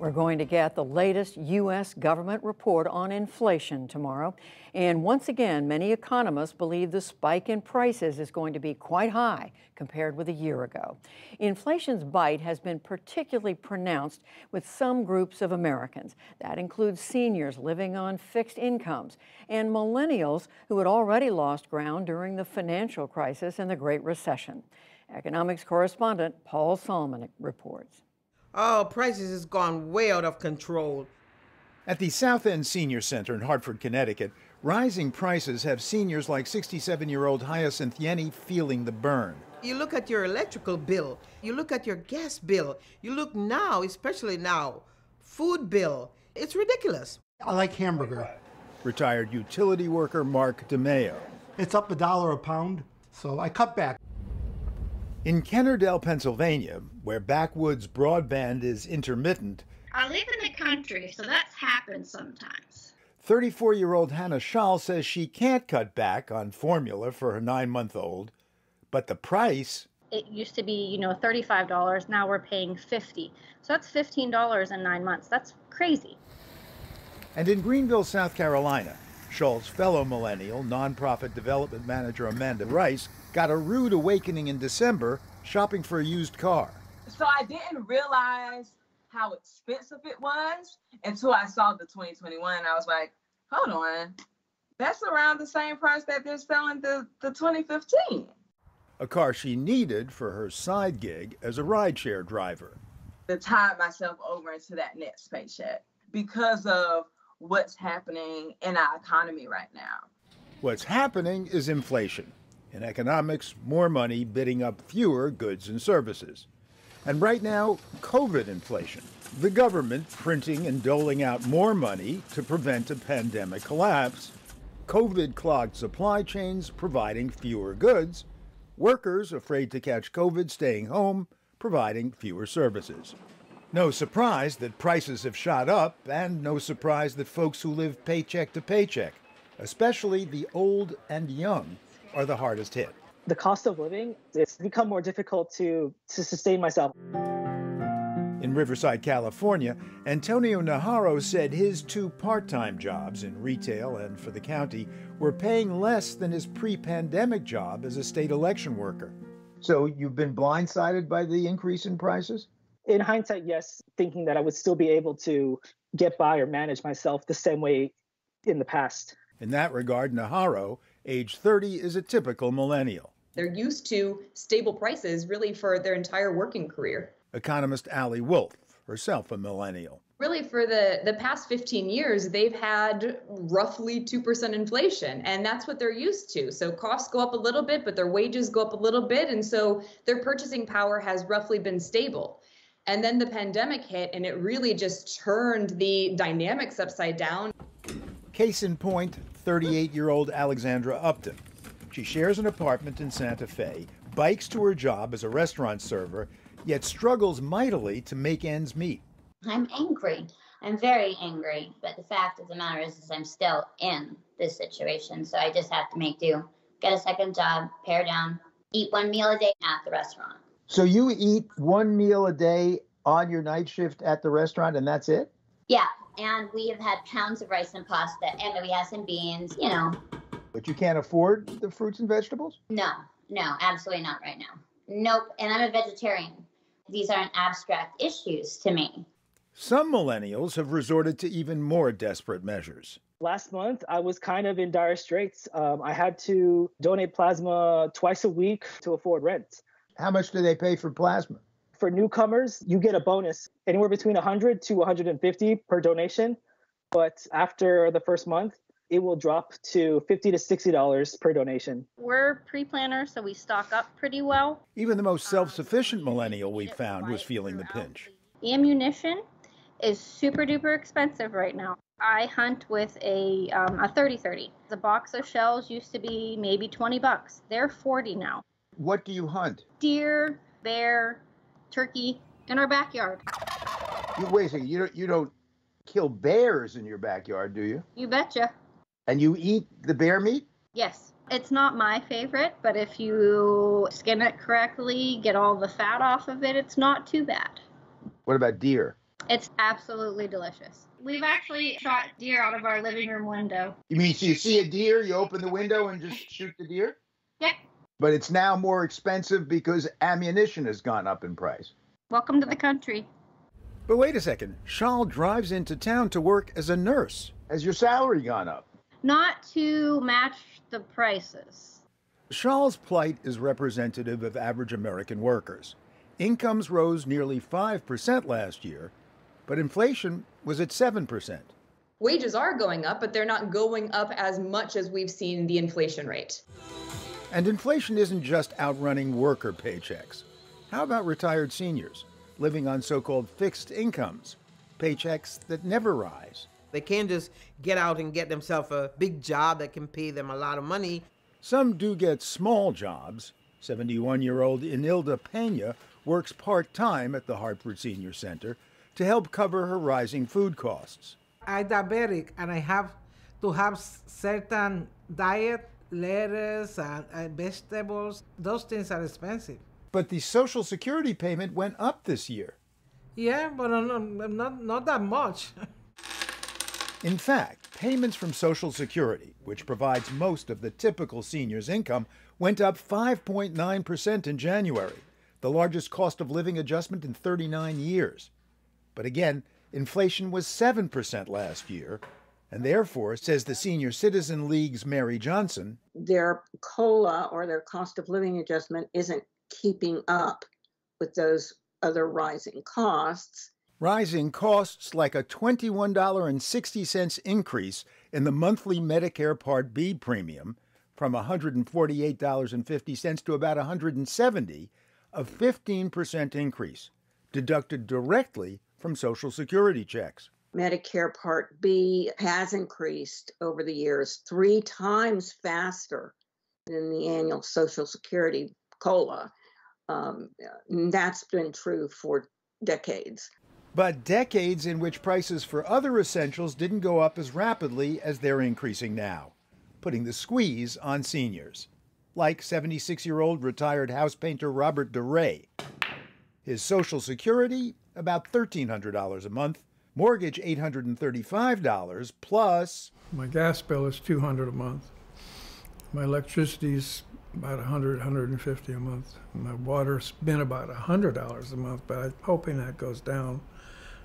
We're going to get the latest U.S. government report on inflation tomorrow. And once again, many economists believe the spike in prices is going to be quite high compared with a year ago. Inflation's bite has been particularly pronounced with some groups of Americans. That includes seniors living on fixed incomes and millennials who had already lost ground during the financial crisis and the Great Recession. Economics correspondent Paul Solman reports. Oh, prices has gone way out of control. At the South End Senior Center in Hartford, Connecticut, rising prices have seniors like 67 year old Hyacinth Yenny feeling the burn. You look at your electrical bill, you look at your gas bill, you look now, especially now, food bill. It's ridiculous. I like hamburger. Retired utility worker Mark DeMeo. It's up a dollar a pound, so I cut back. In Kennerdell, Pennsylvania, where backwoods broadband is intermittent, I live in the country, so that's happened sometimes. 34 year old Hannah Schall says she can't cut back on formula for her nine month old, but the price. It used to be, you know, $35. Now we're paying 50 So that's $15 in nine months. That's crazy. And in Greenville, South Carolina, Schall's fellow millennial, nonprofit development manager Amanda Rice, got a rude awakening in December shopping for a used car. So I didn't realize how expensive it was until I saw the 2021. I was like, hold on, that's around the same price that they're selling the, the 2015. A car she needed for her side gig as a rideshare driver. To tie myself over into that next paycheck because of what's happening in our economy right now. What's happening is inflation. In economics, more money bidding up fewer goods and services. And right now, COVID inflation. The government printing and doling out more money to prevent a pandemic collapse. COVID clogged supply chains providing fewer goods. Workers afraid to catch COVID staying home, providing fewer services. No surprise that prices have shot up, and no surprise that folks who live paycheck to paycheck, especially the old and young, are the hardest hit. The cost of living, it's become more difficult to, to sustain myself. In Riverside, California, Antonio Najarro said his two part time jobs in retail and for the county were paying less than his pre pandemic job as a state election worker. So you've been blindsided by the increase in prices? In hindsight, yes, thinking that I would still be able to get by or manage myself the same way in the past. In that regard, Najarro age 30 is a typical millennial. They're used to stable prices really for their entire working career. Economist Ali Wolf, herself a millennial. Really, for the, the past 15 years, they've had roughly 2% inflation, and that's what they're used to. So costs go up a little bit, but their wages go up a little bit, and so their purchasing power has roughly been stable. And then the pandemic hit, and it really just turned the dynamics upside down. Case in point 38 year old Alexandra Upton. She shares an apartment in Santa Fe, bikes to her job as a restaurant server, yet struggles mightily to make ends meet. I'm angry. I'm very angry. But the fact of the matter is, is I'm still in this situation. So I just have to make do. Get a second job, pare down, eat one meal a day at the restaurant. So you eat one meal a day on your night shift at the restaurant and that's it? Yeah, and we have had pounds of rice and pasta, and we have some beans, you know. But you can't afford the fruits and vegetables? No, no, absolutely not right now. Nope, and I'm a vegetarian. These aren't abstract issues to me. Some millennials have resorted to even more desperate measures. Last month, I was kind of in dire straits. Um, I had to donate plasma twice a week to afford rent. How much do they pay for plasma? For newcomers, you get a bonus anywhere between 100 to 150 per donation. But after the first month, it will drop to 50 to 60 dollars per donation. We're pre-planners, so we stock up pretty well. Even the most self-sufficient millennial we found was feeling the pinch. Ammunition is super duper expensive right now. I hunt with a um, a 30-30. The box of shells used to be maybe 20 bucks. They're 40 now. What do you hunt? Deer, bear, turkey in our backyard. You wait a second. You don't you don't kill bears in your backyard, do you? You betcha. And you eat the bear meat? Yes. It's not my favorite, but if you skin it correctly, get all the fat off of it, it's not too bad. What about deer? It's absolutely delicious. We've actually shot deer out of our living room window. You mean so you see a deer, you open the window and just shoot the deer? Yep. But it's now more expensive because ammunition has gone up in price. Welcome to the country. But wait a second. Schall drives into town to work as a nurse. Has your salary gone up? Not to match the prices. Schall's plight is representative of average American workers. Incomes rose nearly 5% last year, but inflation was at 7%. Wages are going up, but they're not going up as much as we've seen the inflation rate. And inflation isn't just outrunning worker paychecks. How about retired seniors living on so called fixed incomes, paychecks that never rise? They can't just get out and get themselves a big job that can pay them a lot of money. Some do get small jobs. 71 year old Inilda Pena works part time at the Hartford Senior Center to help cover her rising food costs. I'm diabetic and I have to have certain diet, lettuce, and, and vegetables. Those things are expensive. But the Social Security payment went up this year. Yeah, but not, not, not that much. In fact, payments from Social Security, which provides most of the typical senior's income, went up 5.9% in January, the largest cost of living adjustment in 39 years. But again, inflation was 7% last year, and therefore, says the Senior Citizen League's Mary Johnson, their COLA or their cost of living adjustment isn't keeping up with those other rising costs. Rising costs like a $21.60 increase in the monthly Medicare Part B premium from $148.50 to about $170, a 15% increase, deducted directly from Social Security checks. Medicare Part B has increased over the years three times faster than the annual Social Security COLA. Um, that's been true for decades. But decades in which prices for other essentials didn't go up as rapidly as they're increasing now, putting the squeeze on seniors. Like 76 year old retired house painter Robert DeRay. His Social Security, about $1,300 a month, mortgage $835 plus. My gas bill is 200 a month. My electricity is about 100, 150 a month. My water's been about $100 a month, but I'm hoping that goes down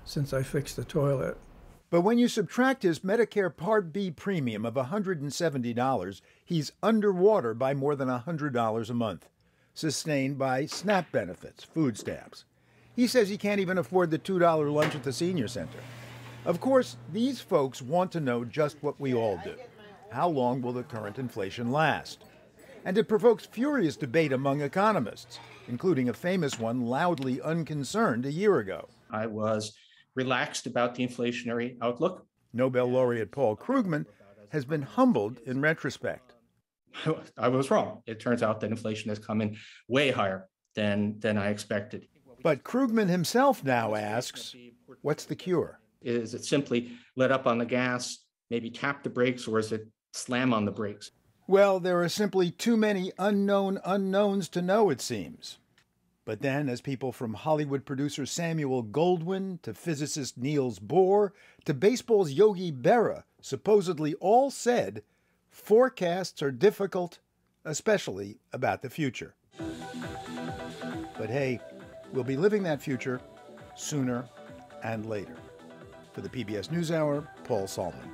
since I fixed the toilet. But when you subtract his Medicare Part B premium of $170, he's underwater by more than $100 a month, sustained by SNAP benefits, food stamps. He says he can't even afford the $2 lunch at the senior center. Of course, these folks want to know just what we all do. How long will the current inflation last? And it provokes furious debate among economists, including a famous one loudly unconcerned a year ago. I was relaxed about the inflationary outlook. Nobel laureate Paul Krugman has been humbled in retrospect. I was wrong. It turns out that inflation has come in way higher than, than I expected. But Krugman himself now asks what's the cure? Is it simply let up on the gas, maybe tap the brakes, or is it slam on the brakes? Well, there are simply too many unknown unknowns to know, it seems. But then, as people from Hollywood producer Samuel Goldwyn to physicist Niels Bohr to baseball's Yogi Berra supposedly all said, forecasts are difficult, especially about the future. But hey, we'll be living that future sooner and later. For the PBS NewsHour, Paul Solman.